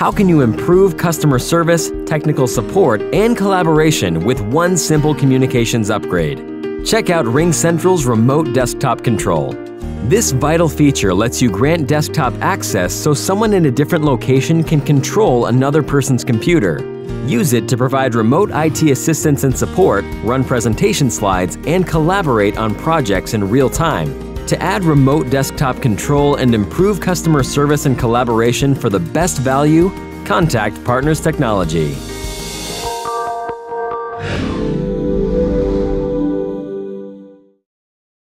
How can you improve customer service, technical support, and collaboration with one simple communications upgrade? Check out RingCentral's Remote Desktop Control. This vital feature lets you grant desktop access so someone in a different location can control another person's computer. Use it to provide remote IT assistance and support, run presentation slides, and collaborate on projects in real time. To add remote desktop control and improve customer service and collaboration for the best value, contact Partners Technology.